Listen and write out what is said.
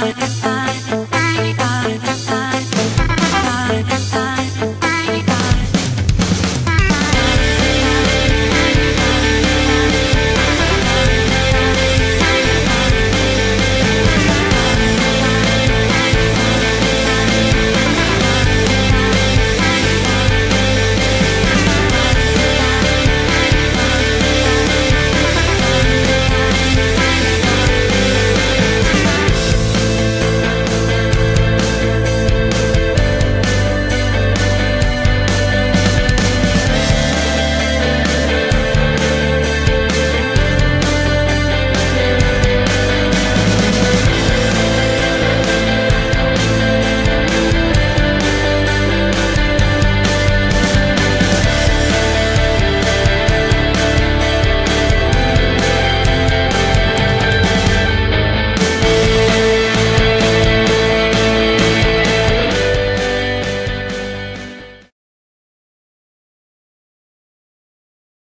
Bye.